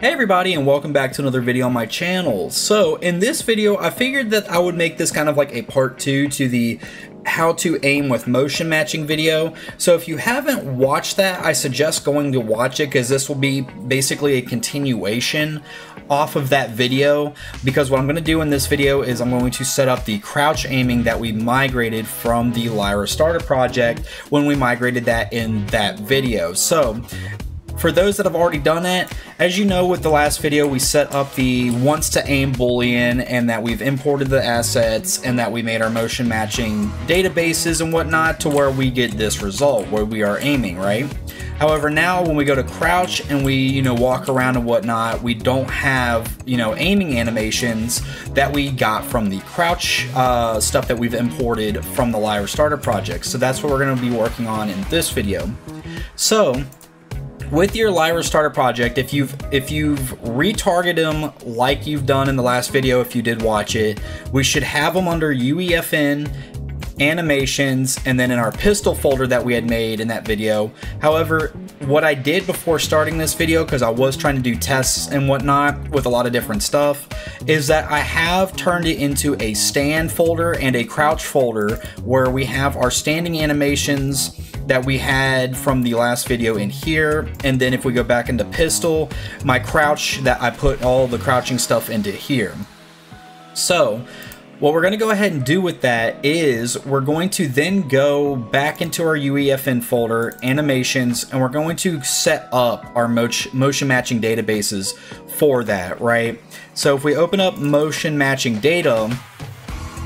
Hey everybody and welcome back to another video on my channel. So in this video I figured that I would make this kind of like a part 2 to the how to aim with motion matching video. So if you haven't watched that I suggest going to watch it because this will be basically a continuation off of that video because what I'm going to do in this video is I'm going to set up the crouch aiming that we migrated from the Lyra starter project when we migrated that in that video. So for those that have already done it, as you know with the last video, we set up the wants to aim boolean and that we've imported the assets and that we made our motion matching databases and whatnot to where we get this result where we are aiming, right? However, now when we go to crouch and we, you know, walk around and whatnot, we don't have, you know, aiming animations that we got from the crouch uh, stuff that we've imported from the Lyra Starter project. So that's what we're going to be working on in this video. So with your Lyra starter project, if you've if you've retargeted them like you've done in the last video, if you did watch it, we should have them under UEFN animations and then in our pistol folder that we had made in that video. However, what I did before starting this video, because I was trying to do tests and whatnot with a lot of different stuff, is that I have turned it into a stand folder and a crouch folder where we have our standing animations that we had from the last video in here. And then if we go back into pistol, my crouch that I put all the crouching stuff into here. So what we're going to go ahead and do with that is we're going to then go back into our UEFN folder, animations, and we're going to set up our motion matching databases for that, right? So if we open up motion matching data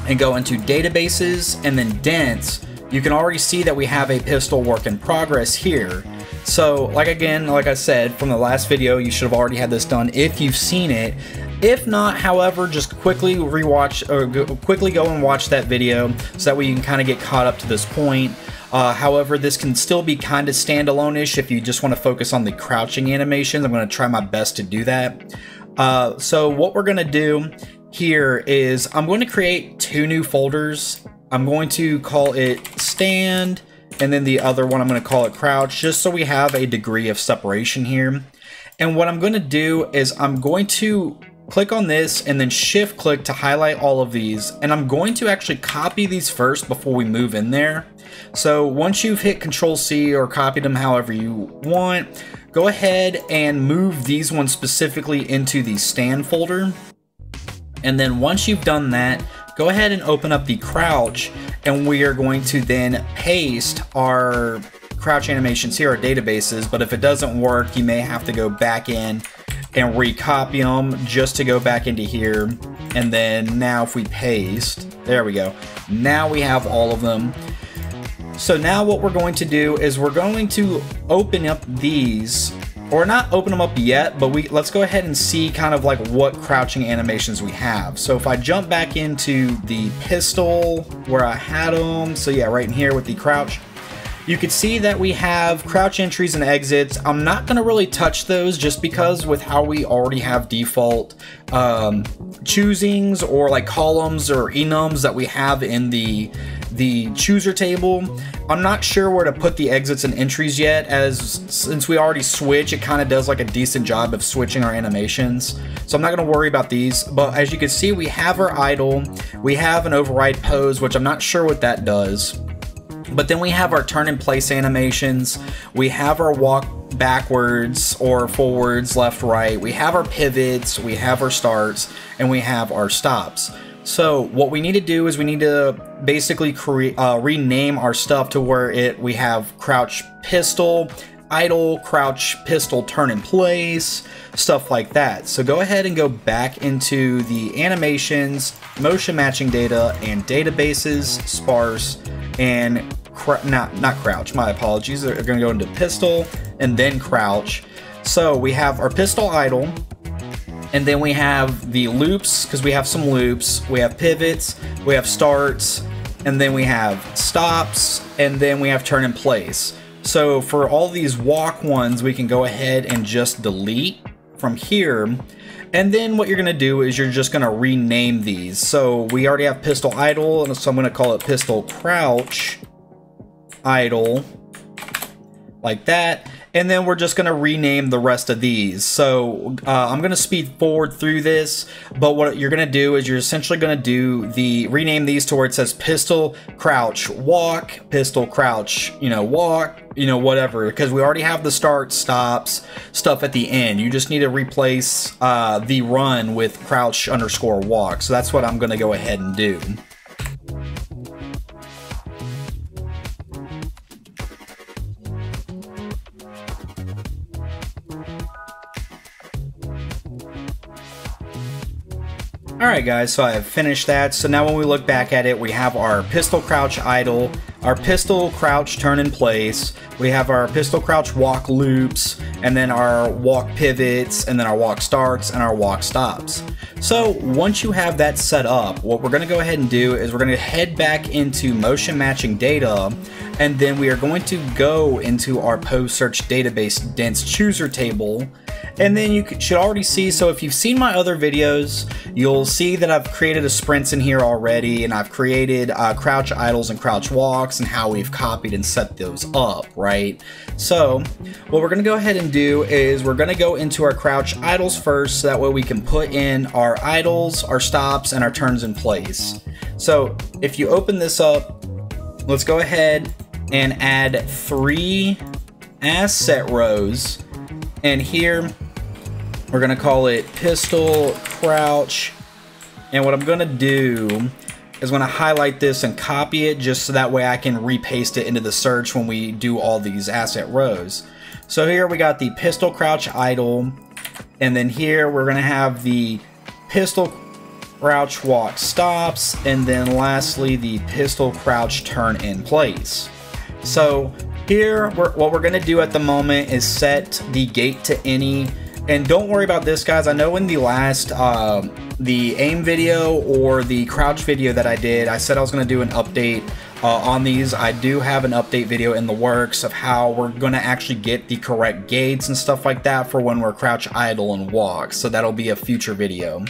and go into databases and then Dense, you can already see that we have a pistol work in progress here. So, like again, like I said from the last video, you should have already had this done if you've seen it. If not, however, just quickly rewatch or go, quickly go and watch that video so that way you can kind of get caught up to this point. Uh, however, this can still be kind of standalone-ish if you just want to focus on the crouching animations. I'm going to try my best to do that. Uh, so what we're going to do here is I'm going to create two new folders I'm going to call it stand, and then the other one I'm going to call it crouch, just so we have a degree of separation here. And what I'm going to do is I'm going to click on this and then shift click to highlight all of these. And I'm going to actually copy these first before we move in there. So once you've hit control C or copied them however you want, go ahead and move these ones specifically into the stand folder. And then once you've done that, go ahead and open up the crouch and we are going to then paste our crouch animations here, our databases, but if it doesn't work, you may have to go back in and recopy them just to go back into here. And then now if we paste, there we go. Now we have all of them. So now what we're going to do is we're going to open up these or not open them up yet, but we let's go ahead and see kind of like what crouching animations we have. So if I jump back into the pistol where I had them, so yeah, right in here with the crouch, you can see that we have crouch entries and exits. I'm not to really touch those just because with how we already have default um, choosings or like columns or enums that we have in the the chooser table. I'm not sure where to put the exits and entries yet as since we already switch it kind of does like a decent job of switching our animations. So I'm not going to worry about these but as you can see we have our idle, we have an override pose which I'm not sure what that does. But then we have our turn in place animations, we have our walk backwards or forwards, left, right, we have our pivots, we have our starts, and we have our stops. So what we need to do is we need to basically create, uh, rename our stuff to where it we have crouch pistol, idle, crouch, pistol, turn in place, stuff like that. So go ahead and go back into the animations, motion matching data, and databases, sparse, and not not crouch. My apologies. They're going to go into pistol and then crouch. So we have our pistol idle, and then we have the loops because we have some loops. We have pivots. We have starts, and then we have stops, and then we have turn in place. So for all these walk ones, we can go ahead and just delete from here. And then what you're going to do is you're just going to rename these. So we already have pistol idle, and so I'm going to call it pistol crouch idle like that. And then we're just going to rename the rest of these. So uh, I'm going to speed forward through this, but what you're going to do is you're essentially going to do the rename these to where it says pistol, crouch, walk, pistol, crouch, you know, walk, you know, whatever, because we already have the start, stops, stuff at the end. You just need to replace uh, the run with crouch underscore walk. So that's what I'm going to go ahead and do. Alright guys, so I have finished that. So now when we look back at it, we have our pistol crouch idle, our pistol crouch turn in place, we have our pistol crouch walk loops, and then our walk pivots, and then our walk starts, and our walk stops. So once you have that set up, what we're going to go ahead and do is we're going to head back into motion matching data, and then we are going to go into our pose search database dense chooser table, and then you should already see, so if you've seen my other videos, you'll see that I've created a sprints in here already, and I've created uh, crouch idles and crouch walks, and how we've copied and set those up, right? So, what we're gonna go ahead and do is we're gonna go into our crouch idles first, so that way we can put in our idles, our stops, and our turns in place. So, if you open this up, let's go ahead and add three asset rows. And here we're gonna call it pistol crouch. And what I'm gonna do is gonna highlight this and copy it just so that way I can repaste it into the search when we do all these asset rows. So here we got the pistol crouch idle. And then here we're gonna have the pistol crouch walk stops. And then lastly, the pistol crouch turn in place. So here, we're, what we're gonna do at the moment is set the gait to any and don't worry about this, guys. I know in the last, uh, the aim video or the crouch video that I did, I said I was to do an update uh, on these. I do have an update video in the works of how we're to actually get the correct gaits and stuff like that for when we're crouch idle and walk. So that'll be a future video.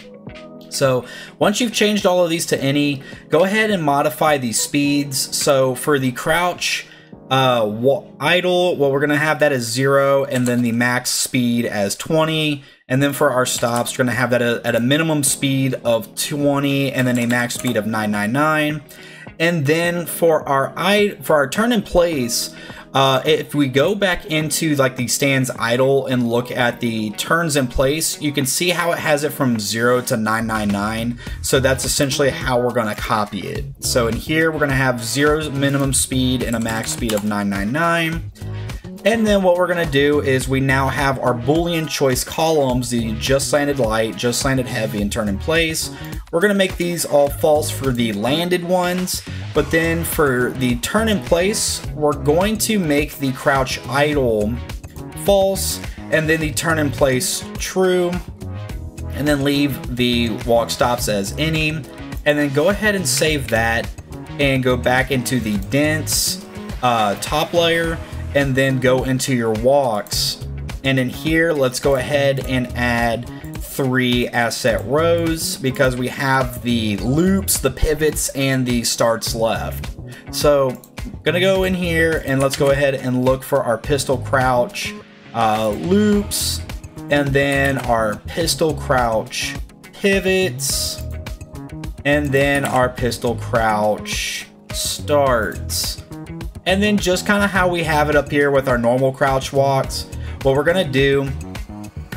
So once you've changed all of these to any, go ahead and modify the speeds. So for the crouch, uh, idle, well, we're going to have that as zero, and then the max speed as 20. And then for our stops, we're going to have that at a minimum speed of 20, and then a max speed of 999. And then for our I for our turn in place, uh, if we go back into like the stands idle and look at the turns in place, you can see how it has it from 0 to 999. So that's essentially how we're going to copy it. So in here, we're going to have 0 minimum speed and a max speed of 999. And then what we're to do is we now have our boolean choice columns, the just landed light, just landed heavy, and turn in place. We're to make these all false for the landed ones, but then for the turn in place, we're going to make the crouch idle false, and then the turn in place true, and then leave the walk stops as any, and then go ahead and save that, and go back into the dense uh, top layer, and then go into your walks. And in here, let's go ahead and add three asset rows because we have the loops, the pivots, and the starts left. So gonna go in here and let's go ahead and look for our pistol crouch uh, loops and then our pistol crouch pivots and then our pistol crouch starts. And then just kind of how we have it up here with our normal crouch walks, what we're gonna do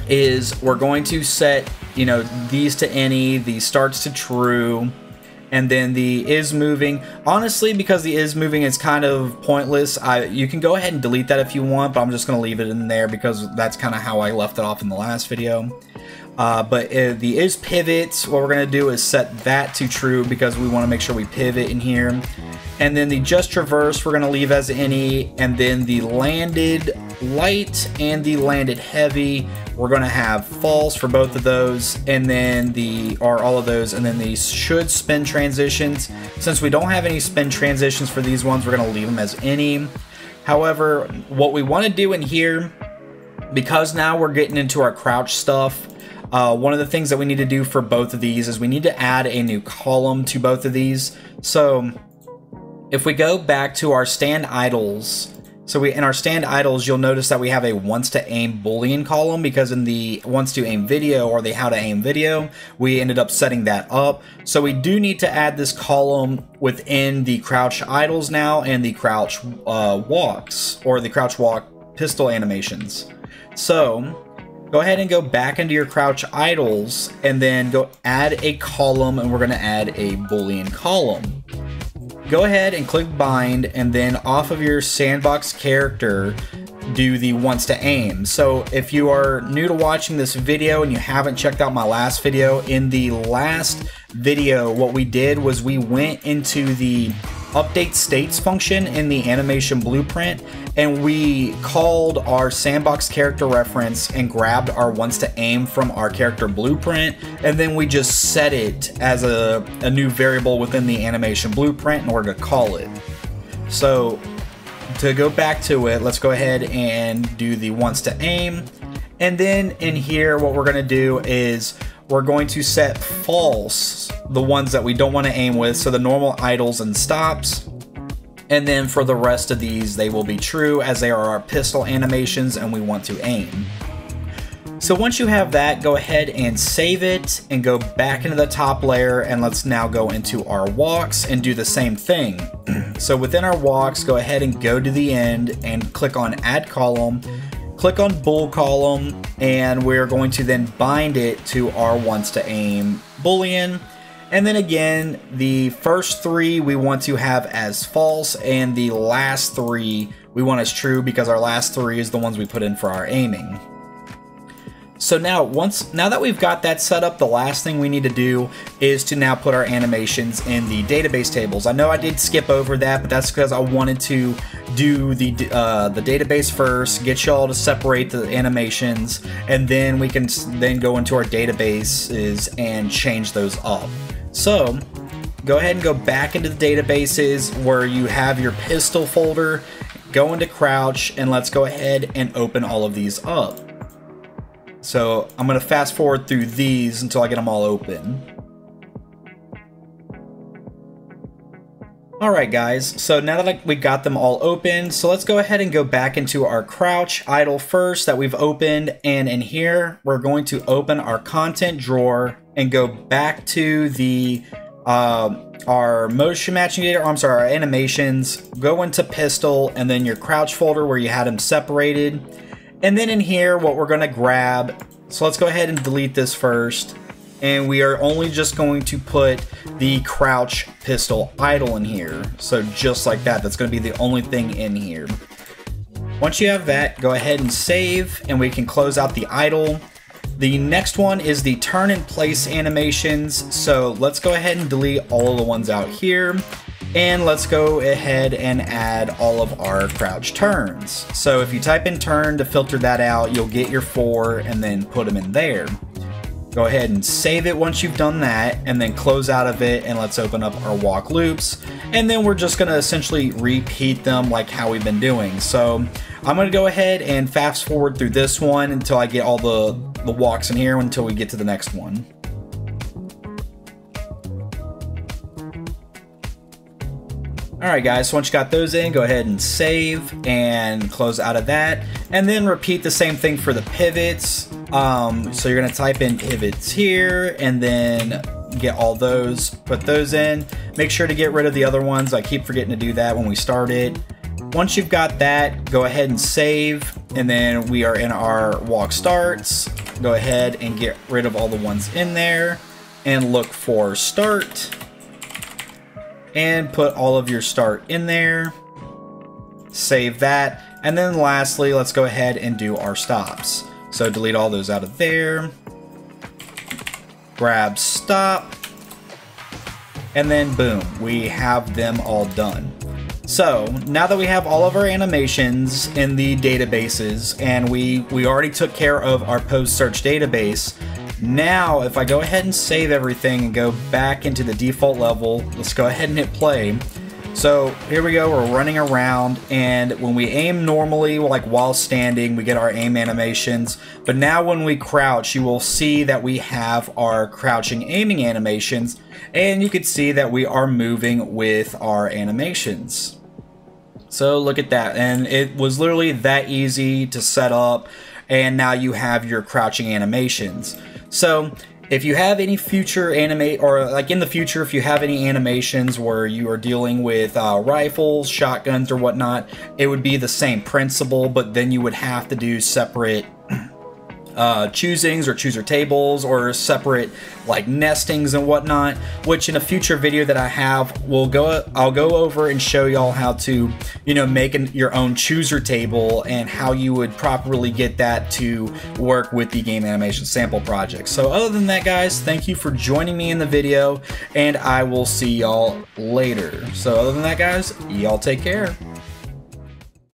is we're going to set, you know, these to any, the starts to true, and then the is moving. Honestly, because the is moving is kind of pointless, I you can go ahead and delete that if you want, but I'm just to leave it in there because that's kind of how I left it off in the last video. Uh, but uh, the is pivots, what we're going to do is set that to true because we want to make sure we pivot in here. And then the just traverse, we're going to leave as any. And then the landed light and the landed heavy, we're going to have false for both of those. And then the, are all of those. And then the should spin transitions. Since we don't have any spin transitions for these ones, we're going to leave them as any. However, what we want to do in here, because now we're getting into our crouch stuff, uh, one of the things that we need to do for both of these is we need to add a new column to both of these. So if we go back to our stand idles So we in our stand idles, you'll notice that we have a wants to aim boolean column because in the wants to aim video or the how to aim video, we ended up setting that up. So we do need to add this column within the crouch idles now and the crouch uh, walks or the crouch walk pistol animations. So go ahead and go back into your crouch idles and then go add a column and we're going to add a boolean column go ahead and click bind and then off of your sandbox character do the wants to aim. So if you are new to watching this video and you haven't checked out my last video, in the last video what we did was we went into the update states function in the animation blueprint and we called our sandbox character reference and grabbed our wants to aim from our character blueprint and then we just set it as a, a new variable within the animation blueprint in order to call it. So to go back to it, let's go ahead and do the wants to aim. And then in here, what we're gonna do is we're going to set false the ones that we don't want to aim with, so the normal idles and stops. And then for the rest of these, they will be true as they are our pistol animations and we want to aim. So once you have that, go ahead and save it and go back into the top layer and let's now go into our walks and do the same thing. so within our walks, go ahead and go to the end and click on add column click on bool column and we're going to then bind it to our wants to aim boolean. And then again the first three we want to have as false and the last three we want as true because our last three is the ones we put in for our aiming so now once now that we've got that set up, the last thing we need to do is to now put our animations in the database tables. I know I did skip over that, but that's because I wanted to do the uh, the database first, get y'all to separate the animations, and then we can then go into our databases and change those up. So go ahead and go back into the databases where you have your pistol folder, go into crouch, and let's go ahead and open all of these up. So I'm going to fast forward through these until I get them all open. Alright guys, so now that we got them all open, so let's go ahead and go back into our crouch idle first that we've opened, and in here, we're going to open our content drawer and go back to the uh, our motion matching data, or I'm sorry, our animations, go into pistol, and then your crouch folder where you had them separated, and then in here, what we're gonna grab, so let's go ahead and delete this first. And we are only just going to put the crouch pistol idle in here. So just like that, that's gonna be the only thing in here. Once you have that, go ahead and save and we can close out the idle. The next one is the turn in place animations. So let's go ahead and delete all the ones out here. And let's go ahead and add all of our crouch turns. So if you type in turn to filter that out, you'll get your four and then put them in there. Go ahead and save it once you've done that and then close out of it and let's open up our walk loops. And then we're just gonna essentially repeat them like how we've been doing. So I'm gonna go ahead and fast forward through this one until I get all the, the walks in here until we get to the next one. Alright guys, so once you got those in, go ahead and save and close out of that. And then repeat the same thing for the pivots. Um, so you're to type in pivots here and then get all those, put those in. Make sure to get rid of the other ones. I keep forgetting to do that when we start it. Once you've got that, go ahead and save. And then we are in our walk starts. Go ahead and get rid of all the ones in there and look for start and put all of your start in there. Save that. And then lastly, let's go ahead and do our stops. So delete all those out of there. Grab stop. And then boom, we have them all done. So now that we have all of our animations in the databases and we, we already took care of our pose search database, now, if I go ahead and save everything and go back into the default level, let's go ahead and hit play. So here we go, we're running around, and when we aim normally, like while standing, we get our aim animations. But now when we crouch, you will see that we have our crouching aiming animations, and you can see that we are moving with our animations. So look at that. And it was literally that easy to set up. And now you have your crouching animations. So if you have any future anime or like in the future if you have any animations where you are dealing with uh, rifles shotguns or whatnot it would be the same principle but then you would have to do separate uh, choosings or chooser tables or separate like nestings and whatnot which in a future video that I have will go I'll go over and show y'all how to you know make an, your own chooser table and how you would properly get that to work with the game animation sample project. So other than that guys thank you for joining me in the video and I will see y'all later. So other than that guys y'all take care